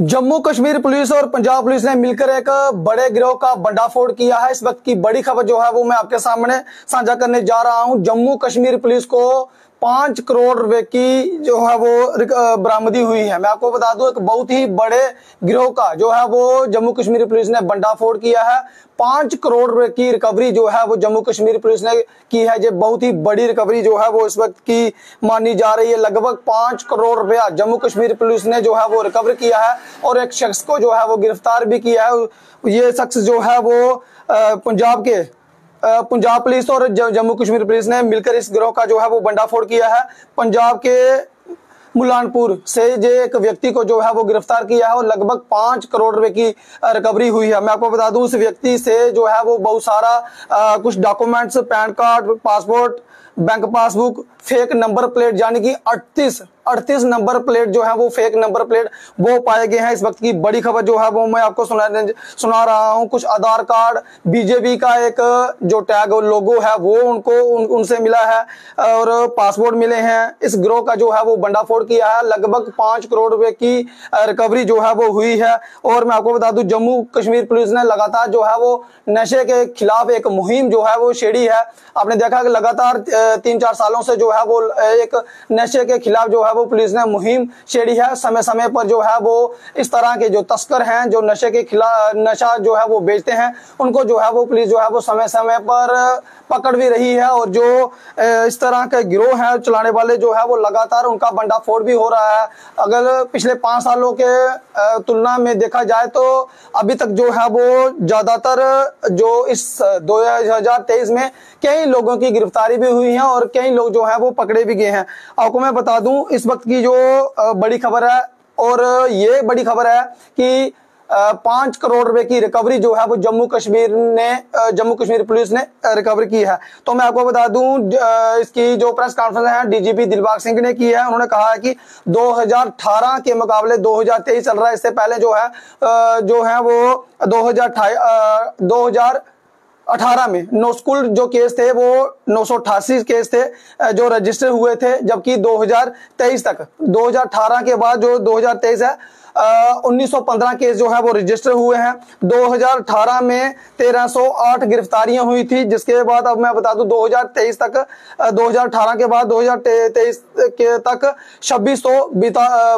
Jammu Kashmir police और Punjab police ने मिलकर एक बड़े गिरोह का बंडाफोड़ किया है। इस वक्त की बड़ी खबर जो है वो मैं आपके सामने साझा करने जा रहा हूँ। जम्मू कश्मीर पुलिस को पाँच करोड़ रुपए की जो है वो बरामदी हुई है। मैं आपको बता दूँ, एक बहुत ही बड़े गिरोह का जो है वो जम्मू कश्मीर पुलिस ने बंडाफोड़ किया है। पाँच करोड़ रुपए की रिकवरी जो है वो जम्मू कश्मीर पुलिस ने की है। ये बहुत ही बड़ी रिकवरी जो है वो इस वक्त की मानी जा रही है। लगभग पाँच करोड़ रुपया जम्मू कश्मीर पुलिस ने जो है वो रिकवर किया है और एक शख्स को जो है वो गिरफ़्तार भी किया है। ये शख्स जो है वो पंजाब के पंजाब पुलिस और जम्मू कश्मीर पुलिस ने मिलकर इस गिरोह का जो है वो बंडाफोड़ किया है। पंजाब के मुलानपुर से जो एक व्यक्ति को जो है वो गिरफ़्तार किया है और लगभग पाँच करोड़ रुपए की रिकवरी हुई है। मैं आपको बता दूँ उस व्यक्ति से जो है वो बहुत सारा आ, कुछ documents PAN card passport bank passbook fake number plate यानी कि अड़तीस अड़तीस नंबर प्लेट जो है वो फेक नंबर प्लेट वो पाए गए हैं। इस वक्त की बड़ी खबर जो है वो मैं आपको सुना सुना रहा हूँ। कुछ आधार कार्ड बीजेपी का एक जो टैग लोगो है वो उनको उन, उनसे मिला है और पासपोर्ट मिले हैं। इस ग्रोह का जो है वो बंडाफोड़ किया है। लगभग पाँच करोड़ रुपए की रिकवरी जो है वो हुई है। और मैं आपको बता दू जम्मू कश्मीर पुलिस ने लगातार जो है वो नशे के खिलाफ एक मुहिम जो है वो छेड़ी है। आपने देखा कि लगातार तीन चार सालों से जो है वो एक नशे के खिलाफ जो है वो पुलिस ने मुहिम छेड़ी है। समय समय पर जो है वो इस तरह के जो तस्कर हैं, जो नशे के खिलाफ नशा जो है वो बेचते हैं, उनको जो है वो पुलिस जो है वो समय समय पर पकड़ भी रही है और जो इस तरह के गिरोह हैं चलाने वाले जो है वो लगातार उनका बंडाफोड़ भी हो रहा है। अगर पिछले पाँच सालों के तुलना में देखा जाए तो अभी तक जो है वो ज़्यादातर जो इस 2023 में कई लोगों की गिरफ्तारी भी हुई है और कई लोग जो है वो पकड़े भी गए हैं। आपको मैं बता दूँ, इस वक्त की जो बड़ी खबर है, और ये बड़ी खबर है कि पाँच करोड़ रुपए की रिकवरी जो है वो जम्मू कश्मीर ने जम्मू कश्मीर पुलिस ने रिकवर की है। तो मैं आपको बता दूँ इसकी जो प्रेस कॉन्फ्रेंस है डीजीपी दिलबाग सिंह ने की है। उन्होंने कहा है कि 2018 के मुकाबले 2023 चल रहा है। इससे पहले जो है जो है वो दो हज़ार 2018 में। नो स्कूल जो केस थे वो नौ केस थे जो रजिस्टर हुए थे जबकि 2023 तक। 2018 के बाद जो 2023 है आ, 1915 केस जो है वो रजिस्टर हुए हैं। 2018 में 1308 गिरफ्तारियाँ हुई थी जिसके बाद अब मैं बता दूँ 2023 तक 2018 के बाद 2023 के तक छब्बीस सौ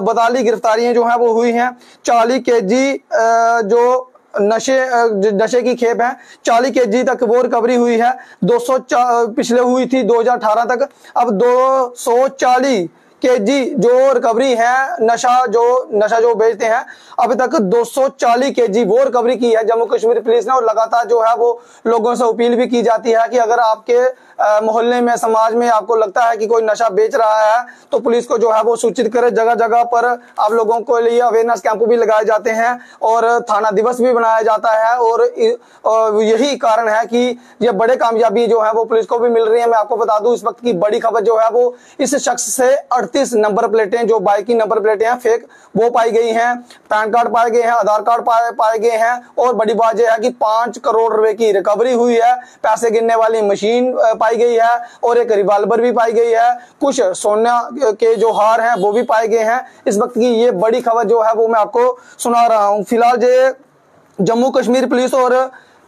बताली गिरफ्तारियाँ जो है वो हुई हैं। 40 के जो नशे नशे की खेप है। चालीस के तक वो रिकवरी हुई है। 200 पिछले हुई थी 2018 तक। अब 240 के जी, जो रिकवरी है, नशा जो नशा जो बेचते हैं, अभी तक 240 के जी वो रिकवरी की है जम्मू कश्मीर पुलिस ने और लगातार जो है वो लोगों से अपील भी की जाती है कि अगर आपके मोहल्ले में, समाज में आपको लगता है कि कोई नशा बेच रहा है तो पुलिस को जो है वो सूचित करे। जगह जगह पर आप लोगों को लिए अवेयरनेस कैंप भी लगाए जाते हैं और थाना दिवस भी बनाया जाता है और यही कारण है कि ये बड़े कामयाबी जो है वो पुलिस को भी मिल रही है। मैं आपको बता दूँ, इस वक्त की बड़ी खबर जो है वो इस शख्स से अड़तीस नंबर प्लेटें जो बाइक की नंबर प्लेटें हैं, फेक, वो पाई गई हैं, पैन कार्ड पाए गए हैं, आधार कार्ड पाए गए हैं, और बड़ी बात यह है कि पाँच करोड़ रुपए की रिकवरी हुई है, पैसे गिनने वाली मशीन पाई पाई गई है, और एक रिवाल्वर भी पाई गई है, कुछ सोना के जो हार हैं, वो भी पाए गए हैं। इस वक्त की ये बड़ी खबर जो है, वो मैं आपको सुना रहा हूँ। फ़िलहाल ये जम्मू कश्मीर पुलिस और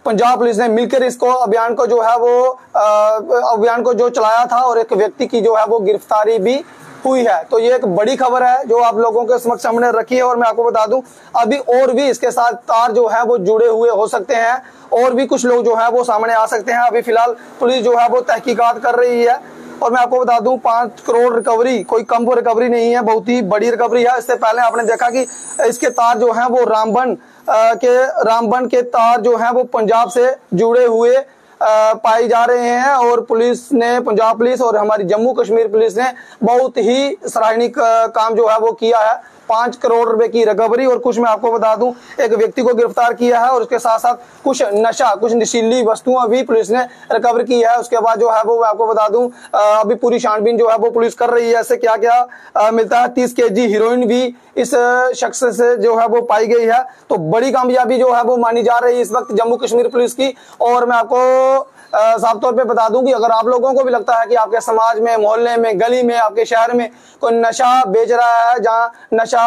पंजाब पुलिस ने मिलकर इसको अभियान को जो है, वो अभियान को जो चलाया था, और एक व्यक्ति की जो है, वो गिरफ्तारी भी हुई है। तो ये एक बड़ी खबर है जो आप लोगों के समक्ष सामने रखी है और मैं आपको बता दूँ, अभी और भी इसके साथ तार जो है वो जुड़े हुए हो सकते हैं और भी कुछ लोग जो है वो सामने आ सकते हैं। अभी फ़िलहाल पुलिस जो है वो तहकीकात कर रही है और मैं आपको बता दूँ, पाँच करोड़ रिकवरी कोई कम रिकवरी नहीं है, बहुत ही बड़ी रिकवरी है। इससे पहले आपने देखा कि इसके तार जो है वो रामबन के रामबन के तार जो है वो पंजाब से जुड़े हुए पाई जा रहे हैं और पुलिस ने, पंजाब पुलिस और हमारी जम्मू कश्मीर पुलिस ने बहुत ही सराहनीय काम जो है वो किया है। पाँच करोड़ रुपए की रिकवरी, और कुछ मैं आपको बता दूँ, एक व्यक्ति को गिरफ़्तार किया है, और उसके साथ साथ कुछ नशा, कुछ नशीली वस्तुएँ भी पुलिस ने रिकवर की है। उसके बाद जो है वो मैं आपको बता दूँ अभी पूरी छानबीन जो है वो पुलिस कर रही है। ऐसे क्या क्या मिलता है? तीस के जी हीरोइन भी इस शख्स से जो है वो पाई गई है। तो बड़ी कामयाबी जो है वो मानी जा रही है इस वक्त जम्मू कश्मीर पुलिस की। और मैं आपको साफ़ तौर पे बता दूँ कि अगर आप लोगों को भी लगता है कि आपके समाज में मोहल्ले में गली में आपके शहर में कोई नशा बेच रहा है जहाँ नशा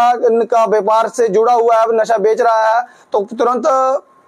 का व्यापार से जुड़ा हुआ है नशा बेच रहा है तो तुरंत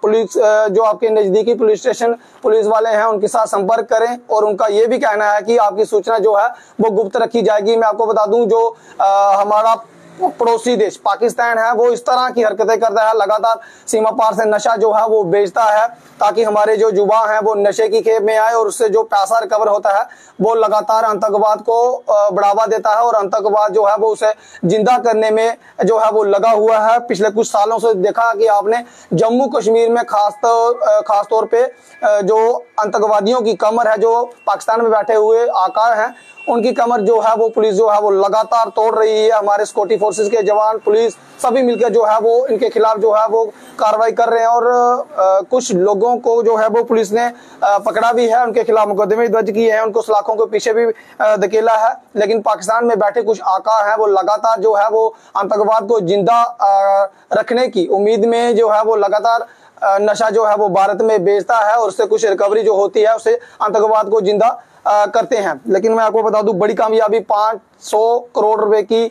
पुलिस जो आपके नजदीकी पुलिस स्टेशन पुलिस वाले हैं उनके साथ संपर्क करें और उनका ये भी कहना है कि आपकी सूचना जो है वो गुप्त रखी जाएगी। मैं आपको बता दूँ जो आ, हमारा पड़ोसी देश पाकिस्तान है, वो इस तरह की हरकतें करता है, लगातार सीमा पार से नशा जो है वो बेचता है, ताकि हमारे जो युवा हैं वो नशे की खेप में आए और उससे जो पैसा रिकवर होता है, वो लगातार आतंकवाद को बढ़ावा देता है और आतंकवाद जो है वो उसे ज़िंदा करने में जो है वो लगा हुआ है। पिछले कुछ सालों से देखा कि आपने जम्मू कश्मीर में खास तो खास तौर पे जो आतंकवादियों की कमर है, जो पाकिस्तान में बैठे हुए आकार हैं, उनकी कमर जो है वो पुलिस जो है वो लगातार तोड़ रही है, हमारे सिक्योरिटी फोर्सेज के जवान पुलिस सभी मिलकर जो है वो इनके खिलाफ जो है वो कार्रवाई कर रहे हैं और आ, कुछ लोगों को जो है वो पुलिस ने आ, पकड़ा भी है उनके खिलाफ मुकदमे दर्ज किए हैं उनको सलाखों के पीछे भी धकेला है। लेकिन पाकिस्तान में बैठे कुछ आका है वो लगातार जो है वो आतंकवाद को ज़िंदा रखने की उम्मीद में जो है वो लगातार नशा जो है वो भारत में बेचता है और उससे कुछ रिकवरी जो होती है उसे आतंकवाद को ज़िंदा करते हैं। लेकिन मैं आपको बता दूँ, बड़ी कामयाबी पाँच सौ करोड़ रुपए की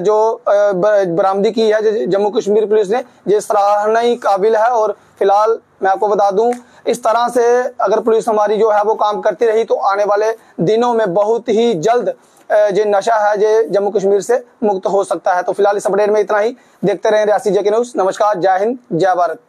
जो बरामदी की है जम्मू कश्मीर पुलिस ने ये सराहना ही काबिल है। और फ़िलहाल मैं आपको बता दूँ, इस तरह से अगर पुलिस हमारी जो है वो काम करती रही तो आने वाले दिनों में बहुत ही जल्द जो नशा है जो जम्मू कश्मीर से मुक्त हो सकता है। तो फ़िलहाल इस अपडेट में इतना ही। देखते रहे रियासी जे न्यूज़। नमस्कार, जय हिंद, जय भारत।